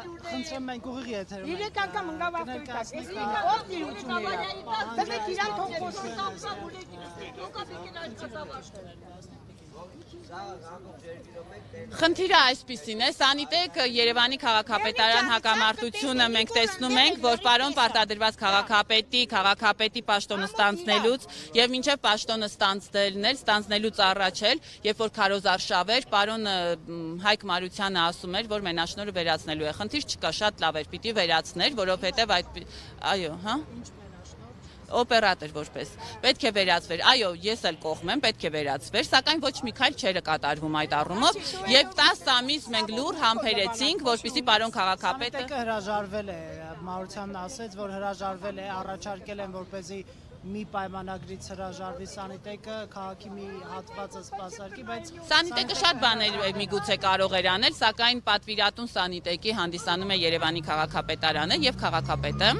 Խնդրեմ մենք ուղիղ եթերում ենք։ Երեք անգամ ընկավ ավտոյի տակ։ Ով դիրություն է։ Դեմեք իրան թող խոսեն։ Խնդիրը այսպեսին է, Սանիտեկը Երևանի քաղաքապետարան հակամարտությունը մենք տեսնում ենք, որ պարոն պարտադրված քաղաքապետի, քաղաքապետի պաշտոնը ստանձնելուց եւ մինչեւ պաշտոնը ստանձնելն էլ, ստանձնելուց առաջ էլ, երբ որ քարոզարշավ էր, պարոն Հայկ Մարությանը ասում էր, որ մենաշնորը վերացնելու է։ Խնդիր չկա, շատ լավ էր, պիտի վերացներ, որովհետեւ այդ այո, հա օպերատոր որպես պետք է վերածվեր այո ես էլ կողմ եմ պետք է վերածվեր սակայն ոչ մի քայլ չէր կատարվում այդ առումով եւ 10 ամիս մենք լուր համբերեցինք որպեսի պարոն քաղաքապետը հրաժարվել է Մարությանն ասեց որ հրաժարվել է առաջարկել են որպեսի մի պայմանագրից հրաժարվի սանիտեկը քաղաքի մի հատվածը սպասարկի, բայց սանիտեկը շատ բաներ միգուցե կարող էր անել, սակայն պատվիրատուն սանիտեկի հանդիսանում է Երևանի քաղաքապետարանը եւ քաղաքապետը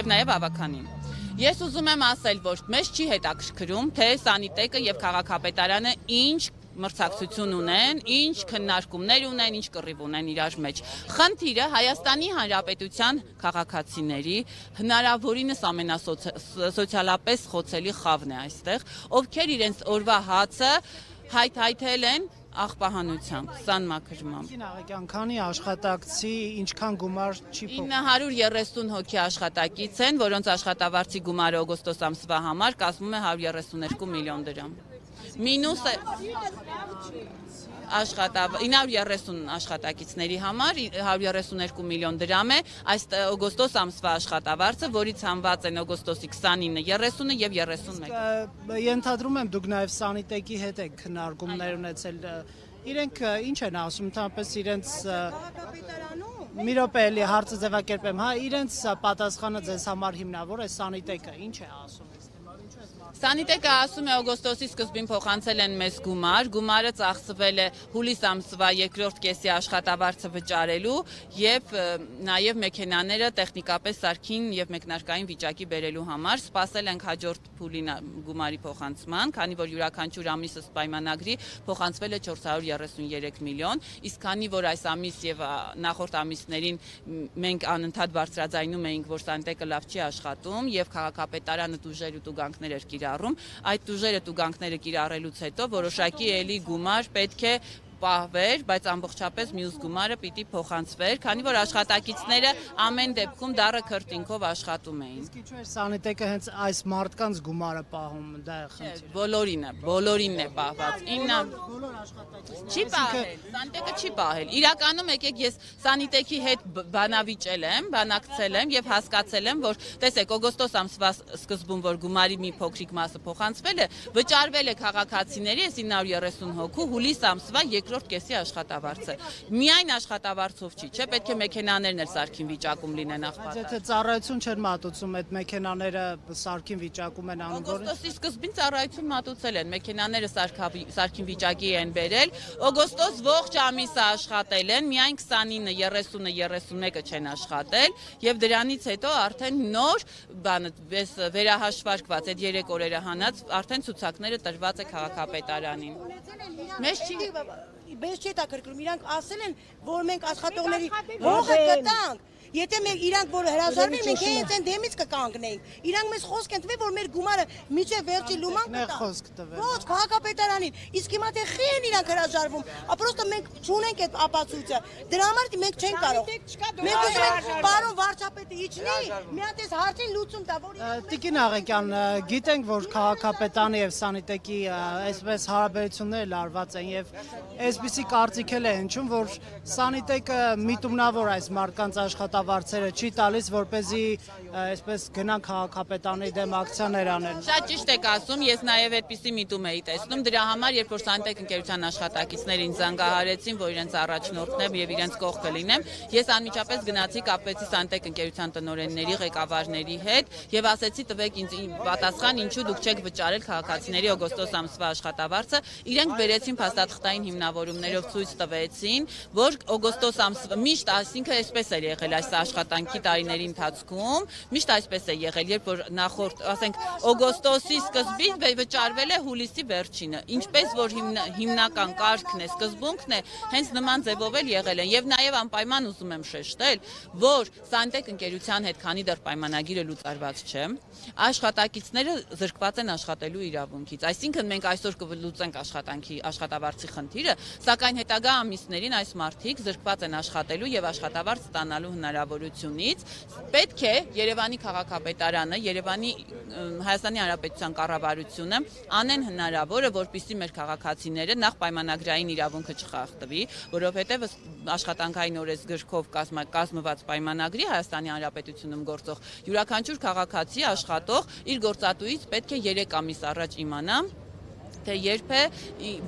եւ նաեւ ավականին։ Ես ուզում եմ ասել, որ մեզ չի հետաքրքրում, թե սանիտեկը եւ քաղաքապետարանը ինչ մրցակցություն ունեն, ինչ քննարկումներ ունեն, ինչ կռիվ ունեն իրար մեջ։ Խնդիրը Հայաստանի Հանրապետության քաղաքացիների հնարավորինս ամենասոցիալապես խոցելի խավն է այստեղ, ովքեր իրենց օրվա հացը հայթայթել են աղբահանությամբ, սան մակրմամբ։ Կին աղեկյան, քանի աշխատակցի, ինչքան գումար չի փոխում։ 930 հոգի աշխատակից են, որոնց աշխատավարձի գումարը օգոստոս ամսվա համար կազմում է 132 միլիոն դրամ։ Մինուսը աշխատավ 930 աշխատակիցների համար 132 միլիոն դրամ է այս օգոստոս ամսվա աշխատավարձը, որից հանված են օգոստոսի 29, 30-ը եւ 31։ Ենթադրում եմ դուք նաեւ սանիտեկի հետ եք քննարկումներ ունեցել իրենք ինչ են ասում, ընդհանրապես իրենց մի րոպե էլի հարցը ձևակերպեմ, հա, իրենց պատասխանը ձեզ համար հիմնավոր է սանիտեկը, ինչ է ասում։ Սանիտեկը ասում է օգոստոսի սկզբին փոխանցել են մեզ գումար, գումարը ծախսվել է հուլիս ամսվա երկրորդ կեսի աշխատավարձը վճարելու եւ նաեւ մեքենաները տեխնիկապես սարքին եւ մեկնարկային վիճակի բերելու համար սպասել ենք հաջորդ փուլի գումարի փոխանցման, քանի որ յուրաքանչյուր ամիսը պայմանագրի փոխանցվել է 433 միլիոն, իսկ քանի որ այս ամիս եւ նախորդ ամիսներին մենք անընդհատ բարձրաձայնում էինք, որ Սանիտեկը լավ չի աշխատում եւ քաղաքապետարանը դուժեր ու տուգանքներ էր կիրառում, այդ ուժերը տուգանքները կիրառելուց հետո որոշակի էլի գումար պետք է պահվեր, բայց ամբողջապես մյուս գումարը պիտի փոխանցվեր, քանի որ աշխատակիցները ամեն դեպքում դառը քրտինքով աշխատում էին։ Իսկ ինչու է սանիտեկը հենց այս մարդկանց գումարը պահում, դա է խնդիրը։ Բոլորինը, բոլորինն է պահված։ 9 բոլոր աշխատակիցները։ Չի պահել, սանիտեկը չի պահել։ Իրականում եկեք ես սանիտեկի հետ բանավիճել եմ, բանակցել եմ եւ հասկացել եմ, որ տեսեք, օգոստոս ամսվա սկզբում, որ գումարի մի փոքրիկ մասը փոխանցվել է, վճարվել է քաղաքացիների 930 հոգու հուլիս ամսվա երկրորդ կեսի աշխատավարձը։ Միայն աշխատավարձով չի, չէ՞, պետք է մեքենաներն էլ սարքին վիճակում լինեն աղբատը։ Եթե ծառայություն չեն մատուցում, այդ մեքենաները սարքին վիճակում են անում, որ Օգոստոսի սկզբին ծառայություն մատուցել են, մեքենաները սարքին վիճակի են բերել։ Օգոստոս ողջ ամիսը աշխատել են, միայն 29-ը, 30-ը, 31-ը չեն աշխատել եւ դրանից հետո արդեն նոր բանը վերահաշվարկված այդ 3 օրերը հանած արդեն ցուցակները տրված է քաղաքապետարանին։ Մեզ չի մեզ չի հետաքրքրում, իրանք ասել են, որ մենք աշխատողների հողը կտանք Եթե մենք իրանք որ հրաժարվի, մենք հենց այն դեմից կկանգնենք։ Իրանք մեզ խոսք են տվել, որ մեր գումարը միջե վերջի լուման կտա։ Խոսք տվել։ Ոչ, քաղաքապետարանին։ Իսկ հիմա թե խի են իրանք հրաժարվում։ Ապրոստը մենք չունենք այդ ապացույցը։ Դրա համար մենք չենք կարող։ Մենք ուզում ենք պարոն վարչապետը իջնի, մի հատ էս հարցին լուծում տա, որ Տիկին Աղեկյան, գիտենք, որ քաղաքապետանի եւ սանիտեկի այսպես հարաբերությունները լարված են եւ այսպիսի կարծիք էլ է հնչում, որ սանիտեկը միտումնավոր այս մարկանց աշխատա ղեկավարցերը չի տալիս, որ เป զի այսպես գնան քաղաքապետանի դեմ ակցիաներ անեն։ Շատ ճիշտ եք ասում, ես նաև այդպիսի միտում էի տեսնում։ Դրա համար, երբ որ Սանտեկ ընկերության աշխատակիցները ինձ զանգահարեցին, որ իրենց առաջնորդնեմ եւ իրենց կողքը լինեմ, ես անմիջապես գնացի կապվեցի Սանտեկ ընկերության տնօրենների, ղեկավարների հետ եւ ասեցի տվեք ինձ պատասխան, ինչու դուք չեք վճարել քաղաքացիների օգոստոս ամսվա աշխատավարձը։ Իրենք բերեցին փաստաթղթային հիմնավորումներով ցույց տվեցին, որ օգոստոս ամսվա միշտ, այսինքն այսպես էր եղել այս աշխատանքի տարիների ընթացքում միշտ այսպես է եղել, երբ որ նախորդ, ասենք, օգոստոսի սկզբին վճարվել է հուլիսի վերջինը։ Ինչպես որ հիմնական կարգն է, սկզբունքն է, հենց նման ձևով էլ եղել են։ Եվ նաև անպայման ուզում եմ շեշտել, որ Սանտեկ ընկերության հետ քանի դեռ պայմանագիրը լուծարված չէ, աշխատակիցները զրկված են աշխատելու իրավունքից։ Այսինքն մենք այսօր կլուծենք աշխատանքի աշխատավարձի խնդիրը, սակայն հետագա ամիսներին այս մարդիկ զրկված են աշխատելու եւ աշխատավարձ ստանալու հնարավորությունից։ Պետք է Երևանի քաղաքապետարանը, Երևանի Հայաստանի Հանրապետության կառավարությունը անեն հնարավորը, որպիսի մեր քաղաքացիները նախ պայմանագրային իրավունքը չխախտվի, որովհետեւ աշխատանքային օրենսգրքով կազմված պայմանագրի Հայաստանի Հանրապետությունում գործող յուրաքանչյուր քաղաքացի աշխատող իր գործատուից պետք է 3 ամիս առաջ իմանա թե երբ է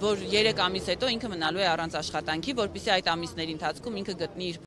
որ 3 ամիս հետո ինքը մնալու է առանց աշխատանքի, որpիսի այդ ամիսների ընթացքում ինքը գտնի իր